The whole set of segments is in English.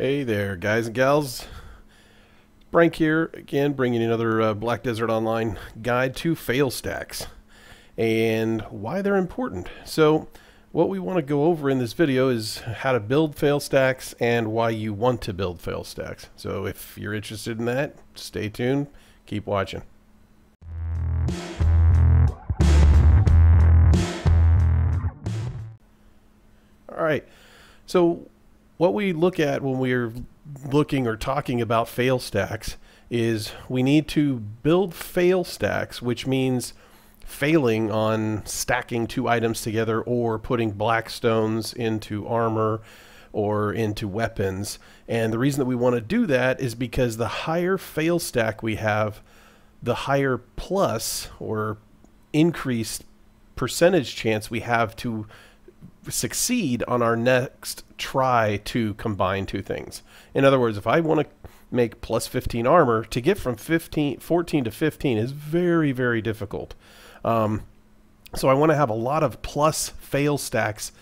Hey there, guys and gals. Brank here, again, bringing another uh, Black Desert Online guide to fail stacks and why they're important. So, what we want to go over in this video is how to build fail stacks and why you want to build fail stacks. So, if you're interested in that, stay tuned, keep watching. All right, so what we look at when we're looking or talking about fail stacks is we need to build fail stacks, which means failing on stacking two items together or putting black stones into armor or into weapons. And the reason that we want to do that is because the higher fail stack we have, the higher plus or increased percentage chance we have to succeed on our next try to combine two things. In other words, if I want to make plus 15 armor, to get from 15, 14 to 15 is very, very difficult. Um, so I want to have a lot of plus fail stacks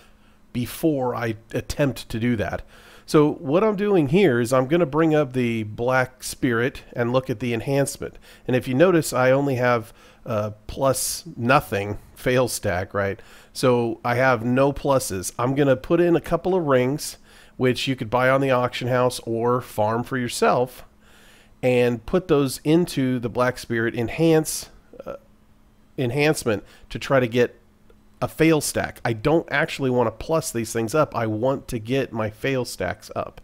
before I attempt to do that. So what I'm doing here is I'm going to bring up the Black Spirit and look at the enhancement. And if you notice, I only have uh, plus nothing fail stack, right? So I have no pluses. I'm going to put in a couple of rings, which you could buy on the auction house or farm for yourself, and put those into the Black Spirit enhance uh, enhancement to try to get a fail stack. I don't actually want to plus these things up. I want to get my fail stacks up.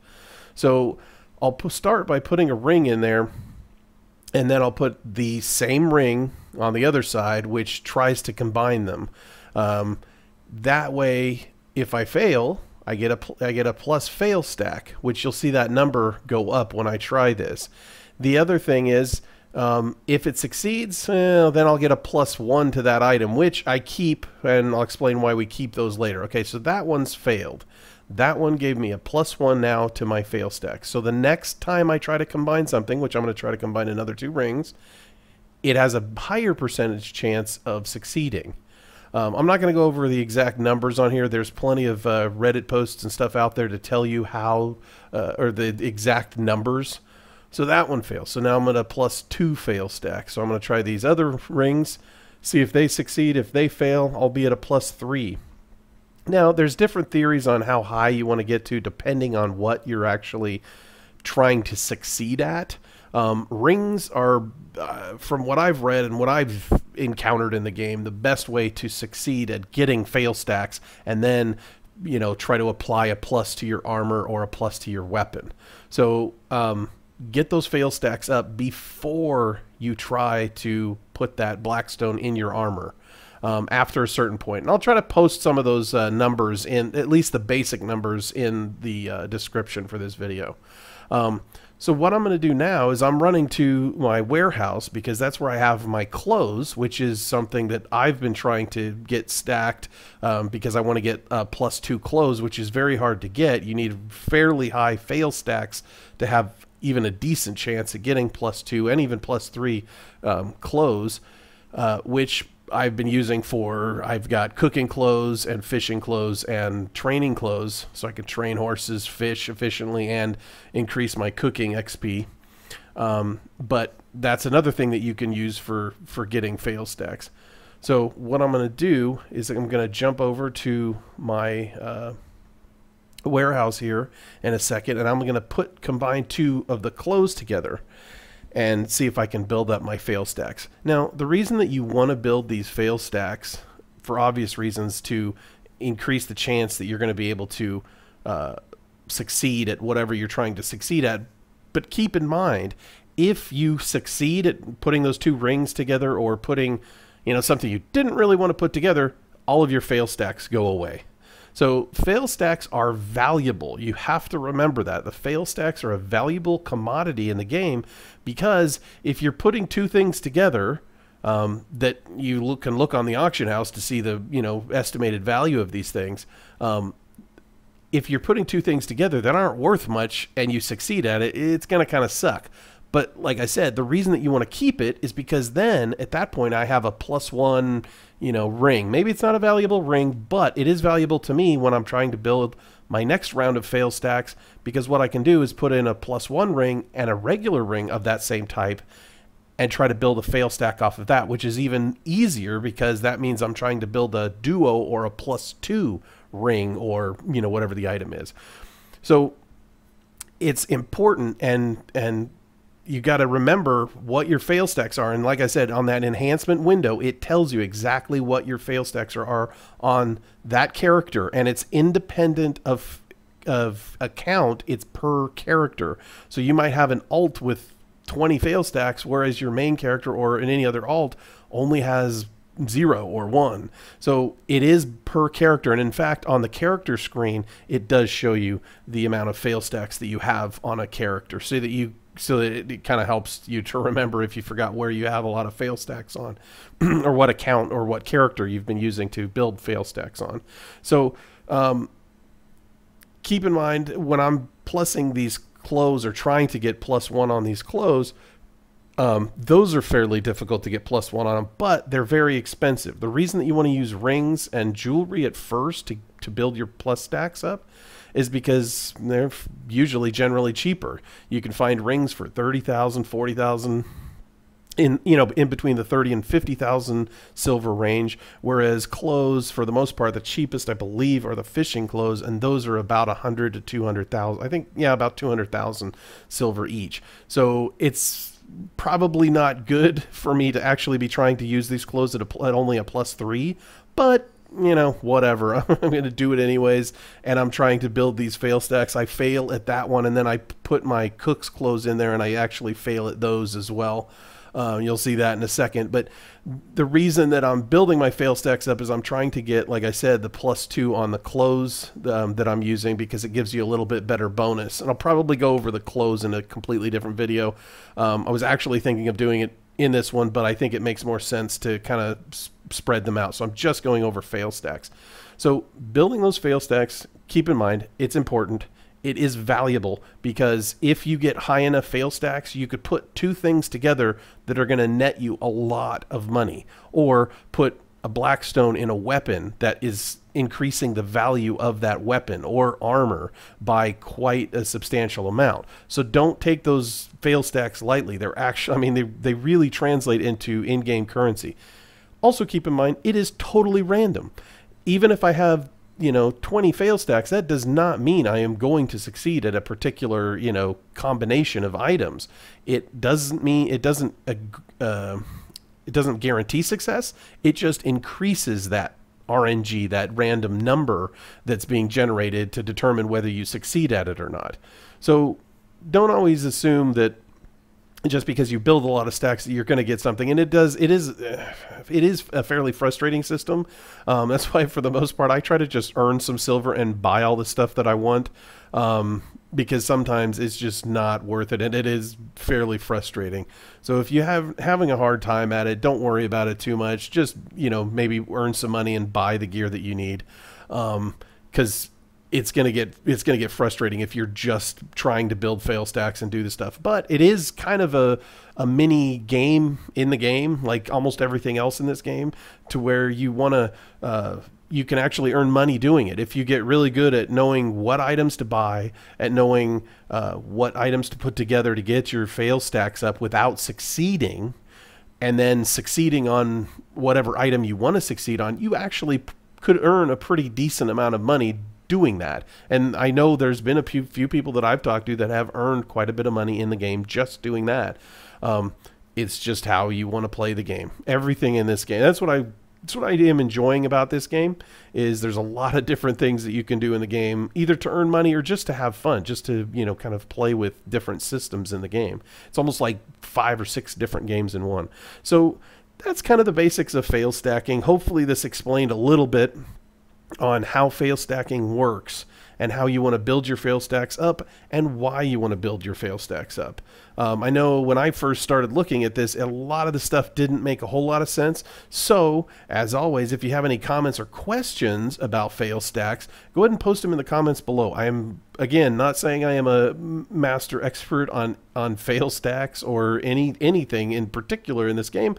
So I'll start by putting a ring in there and then I'll put the same ring on the other side, which tries to combine them. Um, that way, if I fail, I get a I get a plus fail stack, which you'll see that number go up when I try this. The other thing is, um, if it succeeds, eh, then I'll get a plus one to that item, which I keep, and I'll explain why we keep those later. Okay, so that one's failed. That one gave me a plus one now to my fail stack. So the next time I try to combine something, which I'm going to try to combine another two rings, it has a higher percentage chance of succeeding. Um, I'm not going to go over the exact numbers on here. There's plenty of uh, Reddit posts and stuff out there to tell you how, uh, or the exact numbers. So that one fails. So now I'm going to plus two fail stack. So I'm going to try these other rings, see if they succeed. If they fail, I'll be at a plus three. Now, there's different theories on how high you want to get to depending on what you're actually trying to succeed at. Um, rings are, uh, from what I've read and what I've encountered in the game, the best way to succeed at getting fail stacks and then, you know, try to apply a plus to your armor or a plus to your weapon. So, um, get those fail stacks up before you try to put that blackstone in your armor um, after a certain point. And I'll try to post some of those uh, numbers in, at least the basic numbers, in the uh, description for this video. Um, so what I'm going to do now is I'm running to my warehouse because that's where I have my clothes, which is something that I've been trying to get stacked um, because I want to get uh, plus two clothes, which is very hard to get. You need fairly high fail stacks to have even a decent chance at getting plus two and even plus three um, clothes, uh, which I've been using for I've got cooking clothes and fishing clothes and training clothes so I can train horses, fish efficiently, and increase my cooking XP. Um, but that's another thing that you can use for for getting fail stacks. So what I'm going to do is I'm going to jump over to my uh, warehouse here in a second, and I'm going to put combine two of the clothes together and see if I can build up my fail stacks. Now, the reason that you want to build these fail stacks, for obvious reasons, to increase the chance that you're going to be able to uh, succeed at whatever you're trying to succeed at. But keep in mind, if you succeed at putting those two rings together or putting, you know, something you didn't really want to put together, all of your fail stacks go away. So fail stacks are valuable. You have to remember that. The fail stacks are a valuable commodity in the game because if you're putting two things together um, that you look, can look on the auction house to see the you know estimated value of these things, um, if you're putting two things together that aren't worth much and you succeed at it, it's going to kind of suck. But like I said, the reason that you want to keep it is because then at that point I have a plus one, you know, ring. Maybe it's not a valuable ring, but it is valuable to me when I'm trying to build my next round of fail stacks because what I can do is put in a plus one ring and a regular ring of that same type and try to build a fail stack off of that, which is even easier because that means I'm trying to build a duo or a plus two ring or, you know, whatever the item is. So it's important and and you got to remember what your fail stacks are and like i said on that enhancement window it tells you exactly what your fail stacks are, are on that character and it's independent of of account it's per character so you might have an alt with 20 fail stacks whereas your main character or in any other alt only has zero or one. So it is per character. And in fact, on the character screen, it does show you the amount of fail stacks that you have on a character so that you so it, it kind of helps you to remember if you forgot where you have a lot of fail stacks on or what account or what character you've been using to build fail stacks on. So um, keep in mind when I'm plussing these clothes or trying to get plus one on these clothes, um, those are fairly difficult to get plus one on them, but they're very expensive. The reason that you want to use rings and jewelry at first to, to build your plus stacks up is because they're usually generally cheaper. You can find rings for 30,000, 40,000 in you know in between the 30 and 50,000 silver range whereas clothes for the most part the cheapest I believe are the fishing clothes and those are about 100 to 200,000 I think yeah about 200,000 silver each so it's probably not good for me to actually be trying to use these clothes at, a, at only a plus three, but you know, whatever. I'm going to do it anyways. And I'm trying to build these fail stacks. I fail at that one, and then I put my cook's clothes in there, and I actually fail at those as well. Um, you'll see that in a second. But the reason that I'm building my fail stacks up is I'm trying to get, like I said, the plus two on the clothes um, that I'm using because it gives you a little bit better bonus. And I'll probably go over the clothes in a completely different video. Um, I was actually thinking of doing it in this one, but I think it makes more sense to kind of spread them out. So I'm just going over fail stacks. So building those fail stacks, keep in mind, it's important it is valuable because if you get high enough fail stacks, you could put two things together that are going to net you a lot of money, or put a blackstone in a weapon that is increasing the value of that weapon or armor by quite a substantial amount. So don't take those fail stacks lightly. They're actually, I mean, they, they really translate into in game currency. Also, keep in mind, it is totally random. Even if I have you know 20 fail stacks that does not mean i am going to succeed at a particular you know combination of items. It doesn't mean it doesn't uh, it doesn't guarantee success. It just increases that rng that random number that's being generated to determine whether you succeed at it or not. So don't always assume that just because you build a lot of stacks you're going to get something. And it does it is it is a fairly frustrating system. Um, that's why for the most part i try to just earn some silver and buy all the stuff that i want um, because sometimes it's just not worth it and it is fairly frustrating. So if you have having a hard time at it don't worry about it too much. Just you know maybe earn some money and buy the gear that you need. Because um, it's going to get it's going to get frustrating if you're just trying to build fail stacks and do the stuff. But it is kind of a a mini game in the game, like almost everything else in this game, to where you want to uh, you can actually earn money doing it if you get really good at knowing what items to buy, at knowing uh, what items to put together to get your fail stacks up without succeeding, and then succeeding on whatever item you want to succeed on. You actually could earn a pretty decent amount of money doing that. And I know there's been a few, few people that I've talked to that have earned quite a bit of money in the game just doing that. Um, it's just how you want to play the game. Everything in this game. That's what I that's what I am enjoying about this game is there's a lot of different things that you can do in the game either to earn money or just to have fun just to you know kind of play with different systems in the game it's almost like five or six different games in one so that's kind of the basics of fail stacking hopefully this explained a little bit on how fail stacking works and how you want to build your fail stacks up and why you want to build your fail stacks up. Um, I know when I first started looking at this, a lot of the stuff didn't make a whole lot of sense. So, as always, if you have any comments or questions about fail stacks, go ahead and post them in the comments below. I am again not saying I am a master expert on on fail stacks or any anything in particular in this game,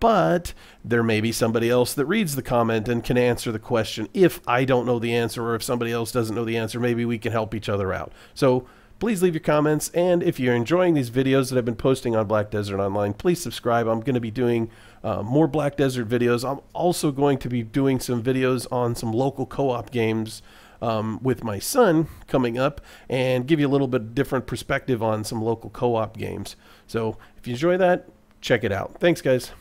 but there may be somebody else that reads the comment and can answer the question. If I don't know the answer or if somebody else doesn't know the answer, maybe we can help each other out. So please leave your comments. And if you're enjoying these videos that I've been posting on Black Desert Online, please subscribe. I'm going to be doing uh, more Black Desert videos. I'm also going to be doing some videos on some local co op games. Um, with my son coming up and give you a little bit different perspective on some local co op games. So if you enjoy that, check it out. Thanks, guys.